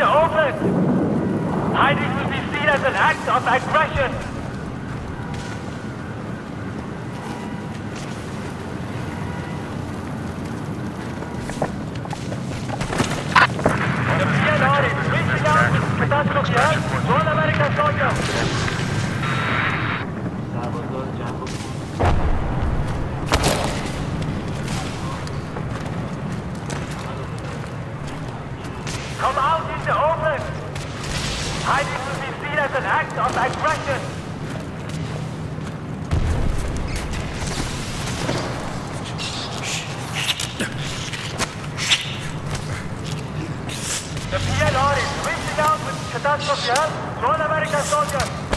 the open! Hiding will be seen as an act of aggression! The PNR is reaching out with catastrophe to all American soldiers! Come out in the open! Hiding will be seen as an act of aggression! The PLR is reaching out with catastrophe help to all American soldiers!